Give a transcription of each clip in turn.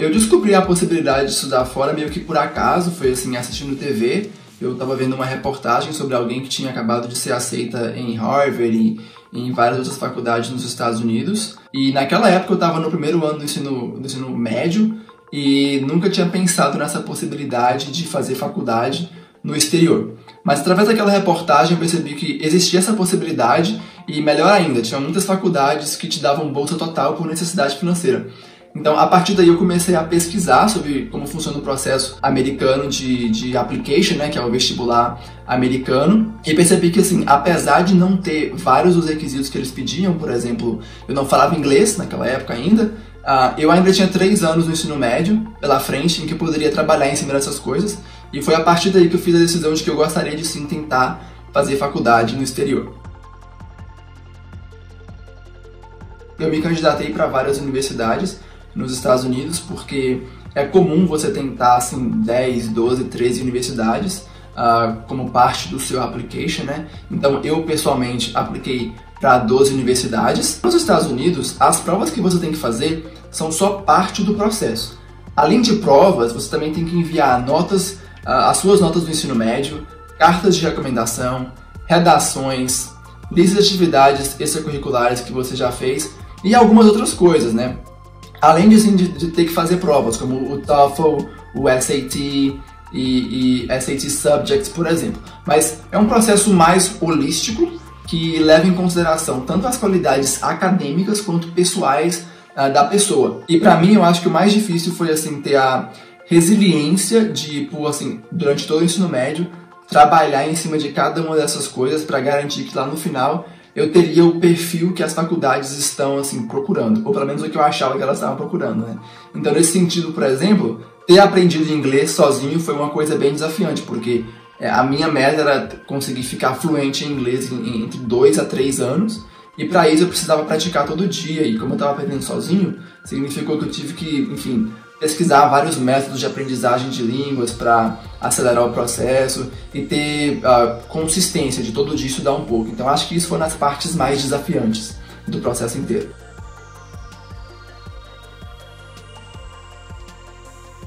Eu descobri a possibilidade de estudar fora meio que por acaso, foi assim, assistindo TV. Eu estava vendo uma reportagem sobre alguém que tinha acabado de ser aceita em Harvard e em várias outras faculdades nos Estados Unidos. E naquela época eu estava no primeiro ano do ensino, do ensino médio e nunca tinha pensado nessa possibilidade de fazer faculdade no exterior. Mas através daquela reportagem eu percebi que existia essa possibilidade e melhor ainda, tinha muitas faculdades que te davam bolsa total por necessidade financeira. Então, a partir daí eu comecei a pesquisar sobre como funciona o processo americano de, de application, né, que é o vestibular americano, e percebi que, assim, apesar de não ter vários dos requisitos que eles pediam, por exemplo, eu não falava inglês naquela época ainda, uh, eu ainda tinha três anos no ensino médio pela frente em que poderia trabalhar em cima dessas coisas, e foi a partir daí que eu fiz a decisão de que eu gostaria de sim tentar fazer faculdade no exterior. Eu me candidatei para várias universidades nos Estados Unidos, porque é comum você tentar assim 10, 12, 13 universidades uh, como parte do seu application, né? Então eu pessoalmente apliquei para 12 universidades. Nos Estados Unidos, as provas que você tem que fazer são só parte do processo. Além de provas, você também tem que enviar notas as suas notas do ensino médio, cartas de recomendação, redações, listas de atividades extracurriculares que você já fez e algumas outras coisas, né? Além assim, de, de ter que fazer provas, como o TOEFL, o SAT e, e SAT Subjects, por exemplo. Mas é um processo mais holístico que leva em consideração tanto as qualidades acadêmicas quanto pessoais uh, da pessoa. E para mim, eu acho que o mais difícil foi assim ter a resiliência de, por, assim, durante todo o ensino médio, trabalhar em cima de cada uma dessas coisas para garantir que lá no final eu teria o perfil que as faculdades estão assim procurando, ou pelo menos o que eu achava que elas estavam procurando, né? Então, nesse sentido, por exemplo, ter aprendido inglês sozinho foi uma coisa bem desafiante, porque é, a minha meta era conseguir ficar fluente em inglês em, entre dois a três anos, e para isso eu precisava praticar todo dia, e como eu estava aprendendo sozinho, significou que eu tive que, enfim, pesquisar vários métodos de aprendizagem de línguas para acelerar o processo e ter uh, consistência de todo dia estudar um pouco. Então acho que isso foi nas partes mais desafiantes do processo inteiro.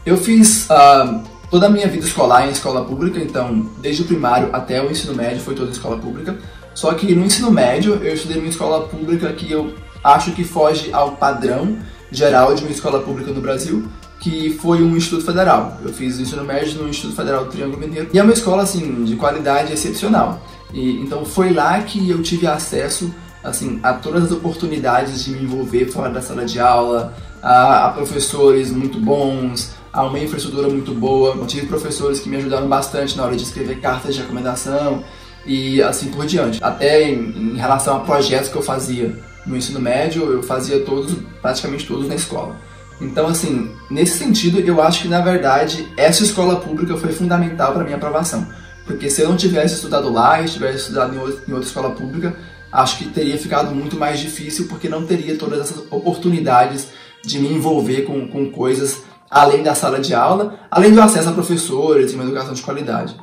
Eu fiz uh, toda a minha vida escolar em escola pública, então desde o primário até o ensino médio foi toda escola pública. Só que no ensino médio eu estudei em uma escola pública que eu acho que foge ao padrão geral de uma escola pública no Brasil, que foi um instituto federal. Eu fiz ensino médio no Instituto Federal do Triângulo Mineiro e é uma escola assim de qualidade excepcional. E então foi lá que eu tive acesso assim a todas as oportunidades de me envolver fora da sala de aula, a, a professores muito bons, a uma infraestrutura muito boa. Eu tive professores que me ajudaram bastante na hora de escrever cartas de recomendação e assim por diante. Até em, em relação a projetos que eu fazia no ensino médio, eu fazia todos, praticamente todos na escola. Então, assim, nesse sentido, eu acho que na verdade essa escola pública foi fundamental para minha aprovação. Porque se eu não tivesse estudado lá e tivesse estudado em outra escola pública, acho que teria ficado muito mais difícil porque não teria todas essas oportunidades de me envolver com, com coisas além da sala de aula, além do acesso a professores e uma educação de qualidade.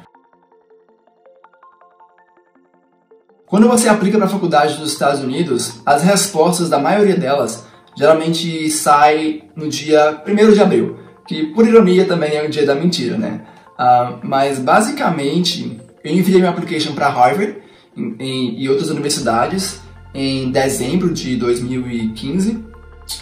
Quando você aplica para a faculdade dos Estados Unidos, as respostas da maioria delas geralmente sai no dia 1 de abril, que por ironia também é o dia da mentira, né? Uh, mas basicamente eu enviei meu application para Harvard em, em, e outras universidades em dezembro de 2015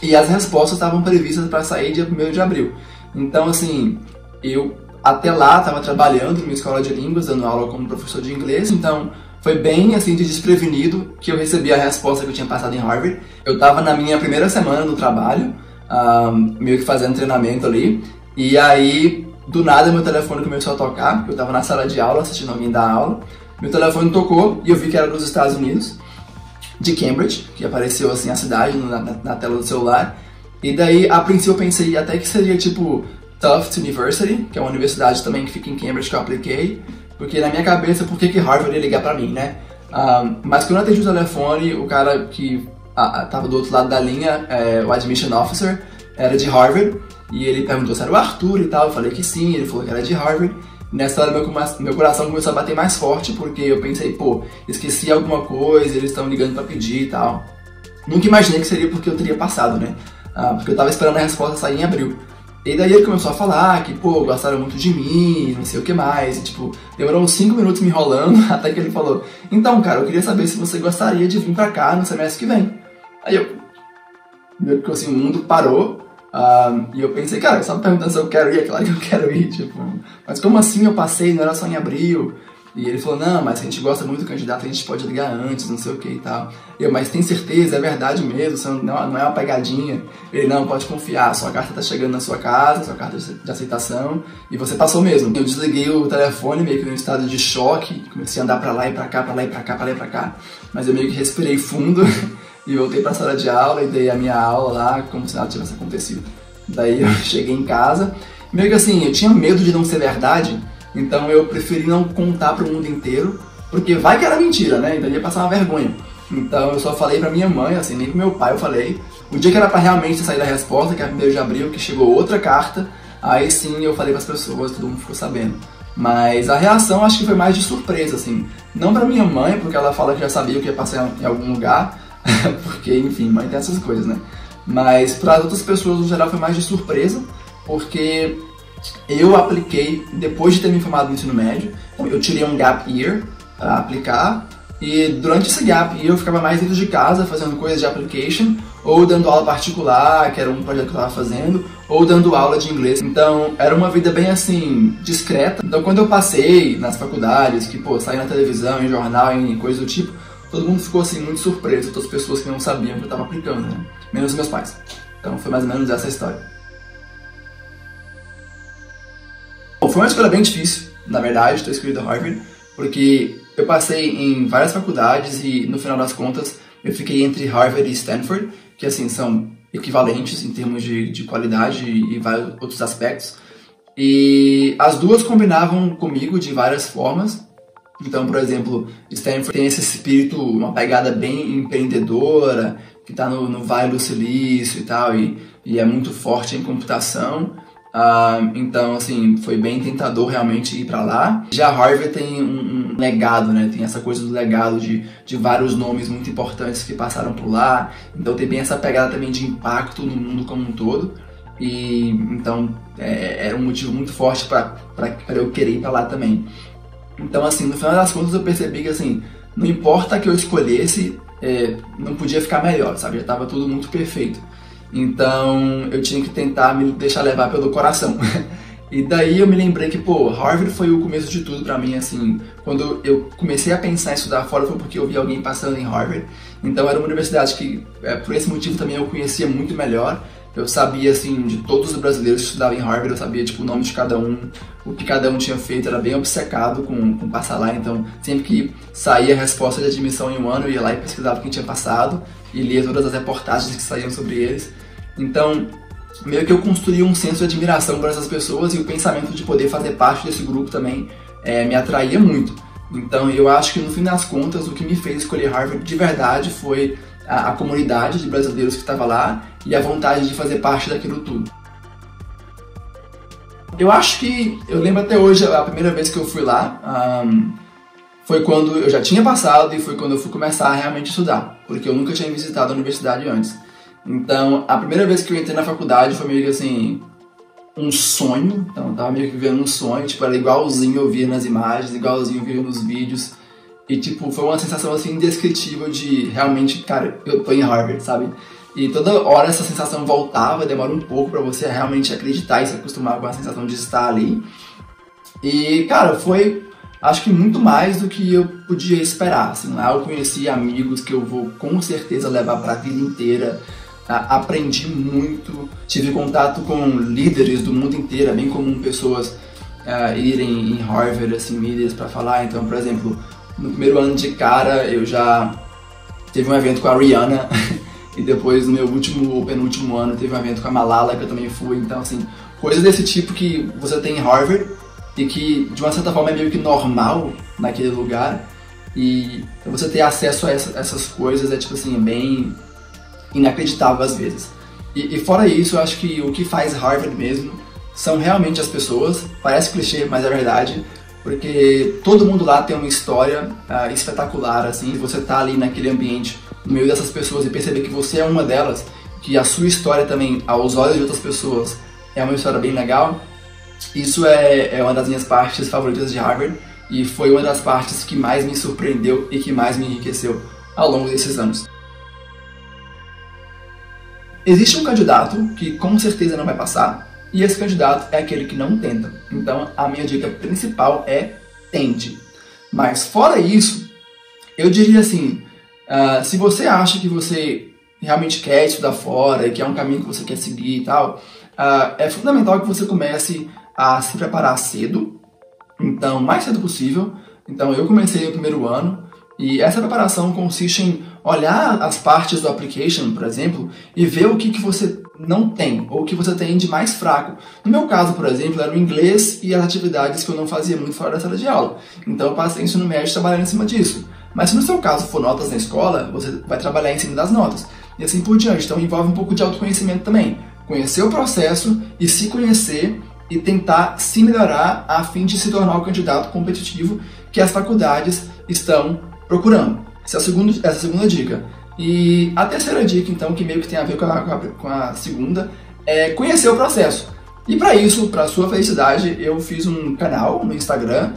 e as respostas estavam previstas para sair dia 1 de abril. Então, assim, eu até lá estava trabalhando numa escola de línguas, dando aula como professor de inglês, então foi bem assim de desprevenido que eu recebi a resposta que eu tinha passado em Harvard. Eu estava na minha primeira semana no trabalho, um, meio que fazendo treinamento ali, e aí do nada meu telefone começou a tocar, eu estava na sala de aula assistindo alguém dar aula. Meu telefone tocou e eu vi que era dos Estados Unidos, de Cambridge, que apareceu assim a cidade na, na, na tela do celular. E daí, a princípio, eu pensei até que seria tipo Tufts University, que é uma universidade também que fica em Cambridge que eu apliquei. Porque na minha cabeça, por que, que Harvard ia ligar pra mim, né? Um, mas quando eu atendi o telefone, o cara que a, a, tava do outro lado da linha, é, o admission officer, era de Harvard. E ele perguntou se era o Arthur e tal. Eu falei que sim, ele falou que era de Harvard. Nessa hora meu, meu coração começou a bater mais forte, porque eu pensei, pô, esqueci alguma coisa, eles estão ligando para pedir e tal. Nunca imaginei que seria porque eu teria passado, né? Ah, porque eu tava esperando a resposta sair em abril. E daí ele começou a falar que, pô, gostaram muito de mim, não sei o que mais. E, tipo, demorou uns 5 minutos me enrolando até que ele falou: Então, cara, eu queria saber se você gostaria de vir pra cá no semestre que vem. Aí eu. Meio que assim, o mundo parou. Uh, e eu pensei, cara, só perguntando se eu quero ir, é claro que eu quero ir, tipo, mas como assim eu passei, não era só em abril? E ele falou, não, mas a gente gosta muito do candidato, a gente pode ligar antes, não sei o que e tal. Eu, mas tem certeza, é verdade mesmo, não, não é uma pegadinha. Ele, não, pode confiar, sua carta tá chegando na sua casa, sua carta de aceitação, e você passou mesmo. Eu desliguei o telefone meio que num estado de choque, comecei a andar pra lá e pra cá, pra lá e pra cá, pra lá e pra cá, mas eu meio que respirei fundo e voltei pra sala de aula e dei a minha aula lá como se nada tivesse acontecido. Daí eu cheguei em casa, meio que assim, eu tinha medo de não ser verdade, então eu preferi não contar para o mundo inteiro, porque vai que era mentira, né? Então ia passar uma vergonha. Então eu só falei para minha mãe, assim, nem pro meu pai eu falei. O dia que era para realmente sair da resposta, que é 1 de abril, que chegou outra carta, aí sim eu falei para as pessoas, todo mundo ficou sabendo. Mas a reação acho que foi mais de surpresa, assim. Não para minha mãe, porque ela fala que já sabia que ia passar em algum lugar, porque, enfim, mãe tem essas coisas, né? Mas para as outras pessoas, no geral, foi mais de surpresa, porque eu apliquei depois de ter me formado no ensino médio. Eu tirei um gap year para aplicar. E durante esse gap year eu ficava mais dentro de casa fazendo coisas de application, ou dando aula particular, que era um projeto que eu estava fazendo, ou dando aula de inglês. Então era uma vida bem assim, discreta. Então quando eu passei nas faculdades, que pô, saí na televisão, em jornal, em coisas do tipo, todo mundo ficou assim muito surpreso, todas as pessoas que não sabiam que eu estava aplicando, né? Menos meus pais. Então foi mais ou menos essa história. Bom, foi uma escolha bem difícil, na verdade, ter escolhido Harvard, porque eu passei em várias faculdades e, no final das contas, eu fiquei entre Harvard e Stanford, que, assim, são equivalentes em termos de, de qualidade e vários outros aspectos. E as duas combinavam comigo de várias formas. Então, por exemplo, Stanford tem esse espírito, uma pegada bem empreendedora, que está no, no Vale do Silício e tal, e, e é muito forte em computação. Uh, então, assim, foi bem tentador realmente ir para lá. Já Harvard tem um, um, legado, né? Tem essa coisa do legado de, de vários nomes muito importantes que passaram por lá. Então tem bem essa pegada também de impacto no mundo como um todo. E então é, era um motivo muito forte para eu querer ir para lá também. Então, assim, no final das contas eu percebi que, assim, não importa que eu escolhesse, é, não podia ficar melhor, sabe? Já estava tudo muito perfeito. Então eu tinha que tentar me deixar levar pelo coração. E daí eu me lembrei que, pô, Harvard foi o começo de tudo para mim, assim. Quando eu comecei a pensar em estudar fora foi porque eu vi alguém passando em Harvard. Então era uma universidade que, é, por esse motivo também eu conhecia muito melhor. Eu sabia, assim, de todos os brasileiros que estudavam em Harvard, eu sabia, tipo, o nome de cada um, o que cada um tinha feito, era bem obcecado com, com passar lá. Então, sempre que saía a resposta de admissão em um ano, eu ia lá e pesquisava quem tinha passado e lia todas as reportagens que saíam sobre eles. Então, meio que eu construí um senso de admiração por essas pessoas e o pensamento de poder fazer parte desse grupo também é, me atraía muito. Então, eu acho que no fim das contas, o que me fez escolher Harvard de verdade foi a, a comunidade de brasileiros que estava lá e a vontade de fazer parte daquilo tudo. Eu acho que, eu lembro até hoje, a primeira vez que eu fui lá, um, foi quando eu já tinha passado e foi quando eu fui começar a realmente estudar, porque eu nunca tinha visitado a universidade antes. Então, a primeira vez que eu entrei na faculdade foi meio que assim, um sonho. Então, eu tava meio que vivendo um sonho, tipo, era igualzinho eu via nas imagens, igualzinho eu via nos vídeos. E, tipo, foi uma sensação, assim, indescritível de realmente, cara, eu tô em Harvard, sabe? E toda hora essa sensação voltava, demora um pouco para você realmente acreditar e se acostumar com a sensação de estar ali. E, cara, foi, acho que muito mais do que eu podia esperar. Assim, lá eu conheci amigos que eu vou com certeza levar para a vida inteira aprendi muito, tive contato com líderes do mundo inteiro, é bem comum pessoas uh, irem em Harvard, assim, mídias para falar. Então, por exemplo, no primeiro ano de cara eu já teve um evento com a Rihanna e depois no meu último ou penúltimo ano teve um evento com a Malala que eu também fui. Então, assim, coisas desse tipo que você tem em Harvard e que de uma certa forma é meio que normal naquele lugar. E você ter acesso a essa, essas coisas é tipo assim, é bem inacreditável às vezes. E, e, fora isso, eu acho que o que faz Harvard mesmo são realmente as pessoas. Parece clichê, mas é verdade. Porque todo mundo lá tem uma história uh, espetacular, assim. Você tá ali naquele ambiente, no meio dessas pessoas e perceber que você é uma delas, que a sua história também, aos olhos de outras pessoas, é uma história bem legal. Isso é, é uma das minhas partes favoritas de Harvard e foi uma das partes que mais me surpreendeu e que mais me enriqueceu ao longo desses anos. Existe um candidato que com certeza não vai passar, e esse candidato é aquele que não tenta. Então, a minha dica principal é tente. Mas fora isso, eu diria assim, uh, se você acha que você realmente quer estudar fora e que é um caminho que você quer seguir e tal, uh, é fundamental que você comece a se preparar cedo, então, mais cedo possível. Então, eu comecei no primeiro ano e essa preparação consiste em olhar as partes do application, por exemplo, e ver o que, que você não tem, ou o que você tem de mais fraco. No meu caso, por exemplo, era o inglês e as atividades que eu não fazia muito fora da sala de aula. Então eu passei ensino médio trabalhando em cima disso. Mas se no seu caso for notas na escola, você vai trabalhar em cima das notas. E assim por diante. Então envolve um pouco de autoconhecimento também. Conhecer o processo e se conhecer e tentar se melhorar a fim de se tornar o candidato competitivo que as faculdades estão procurando. Essa é a segunda, essa é a segunda dica. E a terceira dica, então, que meio que tem a ver com a, com a segunda, é conhecer o processo. E para isso, para sua felicidade, eu fiz um canal no Instagram,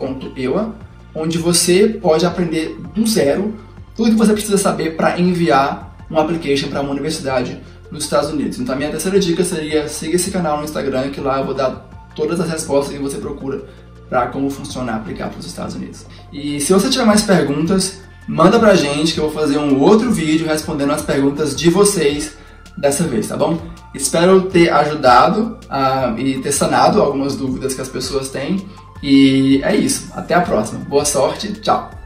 faculdade.nos.eua, onde você pode aprender do zero tudo que você precisa saber para enviar um application para uma universidade nos Estados Unidos. Então a minha terceira dica seria siga esse canal no Instagram, que lá eu vou dar todas as respostas que você procura para como funciona aplicar para os Estados Unidos. E se você tiver mais perguntas, manda pra gente que eu vou fazer um outro vídeo respondendo as perguntas de vocês dessa vez, tá bom? Espero ter ajudado uh, e ter sanado algumas dúvidas que as pessoas têm. E é isso. Até a próxima. Boa sorte. Tchau.